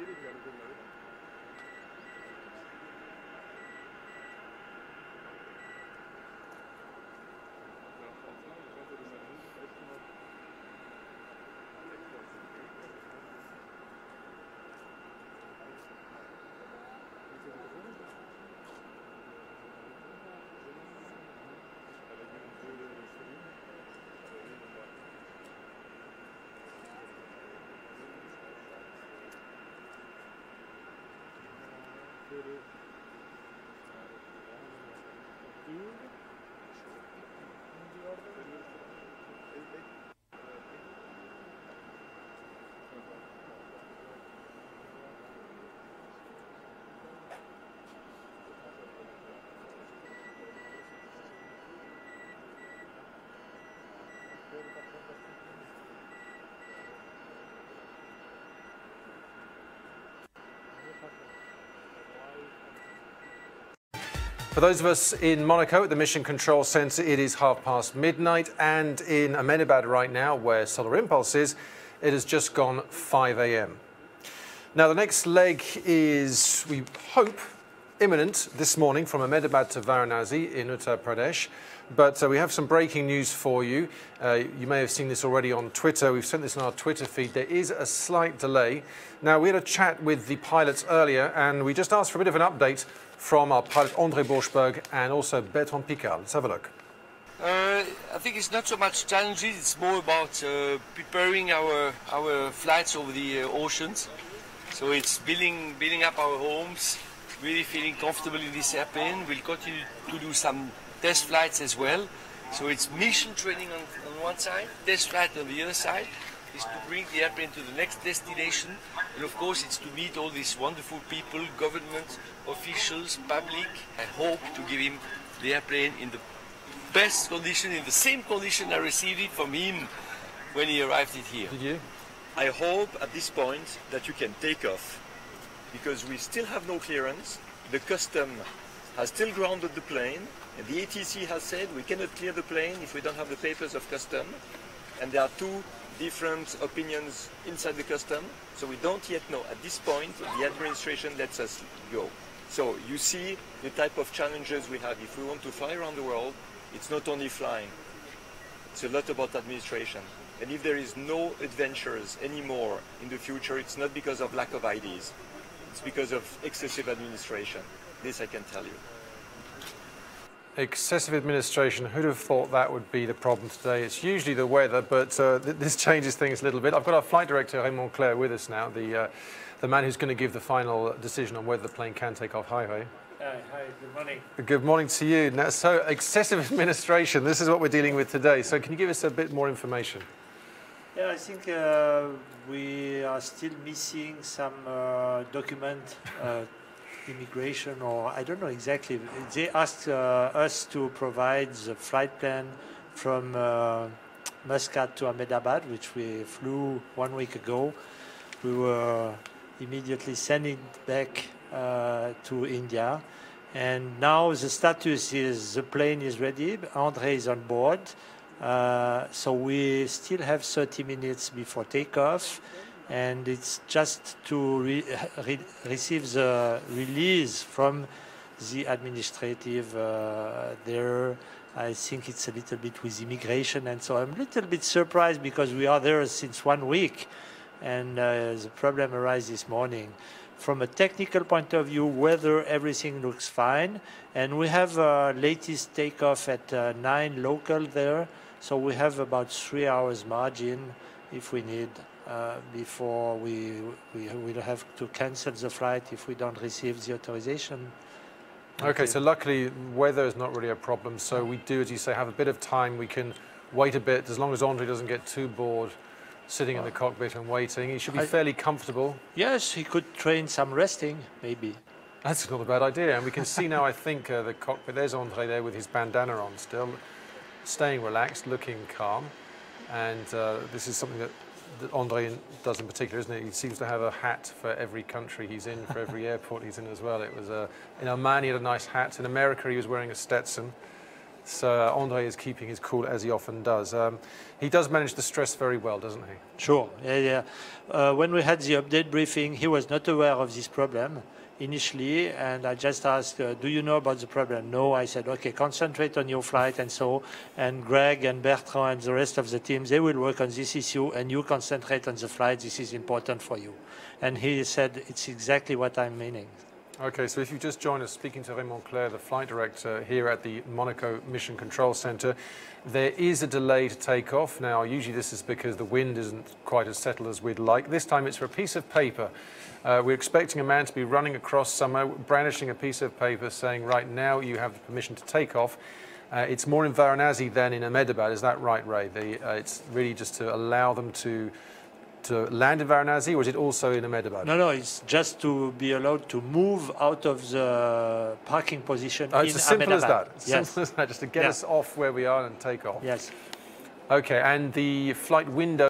kidding, you gotta do another one. ഒരു For those of us in Monaco at the Mission Control Center, it is half past midnight, and in Ahmedabad right now, where Solar Impulse is, it has just gone 5 a.m. Now, the next leg is, we hope, imminent this morning from Ahmedabad to Varanasi in Uttar Pradesh. But uh, we have some breaking news for you. Uh, you may have seen this already on Twitter. We've sent this on our Twitter feed. There is a slight delay. Now, we had a chat with the pilots earlier, and we just asked for a bit of an update from our pilot André Borschberg and also Bertrand Piccard. Let's have a look. Uh, I think it's not so much challenges, it's more about uh, preparing our, our flights over the uh, oceans. So it's building, building up our homes, really feeling comfortable in this airplane. We'll continue to do some test flights as well. So it's mission training on, on one side, test flight on the other side is to bring the airplane to the next destination. And of course, it's to meet all these wonderful people, government officials, public. I hope to give him the airplane in the best condition, in the same condition I received it from him when he arrived it here. Did you? I hope at this point that you can take off because we still have no clearance. The custom has still grounded the plane and the ATC has said we cannot clear the plane if we don't have the papers of custom. And there are two different opinions inside the custom, so we don't yet know. At this point, the administration lets us go. So you see the type of challenges we have. If we want to fly around the world, it's not only flying. It's a lot about administration. And if there is no adventures anymore in the future, it's not because of lack of ideas. It's because of excessive administration. This I can tell you excessive administration. Who'd have thought that would be the problem today? It's usually the weather, but uh, th this changes things a little bit. I've got our flight director, Raymond Clerc, with us now, the, uh, the man who's going to give the final decision on whether the plane can take off. Hi, Ray. Hi, hi, good morning. Good morning to you. Now, so, excessive administration, this is what we're dealing with today. So, can you give us a bit more information? Yeah, I think uh, we are still missing some uh, document uh, immigration or I don't know exactly. They asked uh, us to provide the flight plan from uh, Muscat to Ahmedabad, which we flew one week ago. We were immediately sending back uh, to India. And now the status is the plane is ready, Andre is on board. Uh, so we still have 30 minutes before takeoff and it's just to re re receive the release from the administrative uh, there. I think it's a little bit with immigration, and so I'm a little bit surprised because we are there since one week, and uh, the problem arises this morning. From a technical point of view, whether everything looks fine, and we have uh, latest takeoff at uh, 9 local there, so we have about three hours margin if we need. Uh, before we, we will have to cancel the flight if we don't receive the authorization. Okay, okay, so luckily weather is not really a problem. So we do, as you say, have a bit of time. We can wait a bit as long as Andre doesn't get too bored sitting in the cockpit and waiting. He should be I, fairly comfortable. Yes, he could train some resting, maybe. That's not a bad idea. And we can see now, I think, uh, the cockpit. There's Andre there with his bandana on still, staying relaxed, looking calm. And uh, this is something that Andre does in particular, isn't it? He seems to have a hat for every country he's in, for every airport he's in as well. It was a, in Oman he had a nice hat. In America he was wearing a Stetson. So uh, Andre is keeping his cool as he often does. Um, he does manage the stress very well, doesn't he? Sure. Yeah, yeah. Uh, when we had the update briefing, he was not aware of this problem initially, and I just asked, uh, "Do you know about the problem?" No. I said, "Okay, concentrate on your flight and so." And Greg and Bertrand and the rest of the team, they will work on this issue, and you concentrate on the flight. This is important for you. And he said, "It's exactly what I'm meaning." Okay, so if you just join us speaking to Raymond Clerc, the flight director here at the Monaco Mission Control Center, there is a delay to take off. Now, usually this is because the wind isn't quite as settled as we'd like. This time it's for a piece of paper. Uh, we're expecting a man to be running across somewhere, brandishing a piece of paper saying, right now you have the permission to take off. Uh, it's more in Varanasi than in Ahmedabad, is that right, Ray? The, uh, it's really just to allow them to to land in Varanasi, or is it also in Ahmedabad? No, no, it's just to be allowed to move out of the parking position Oh, in it's as simple as that. Yes. simple as that, just to get Yeah. us off where we are and take off. Yes. Okay, and the flight window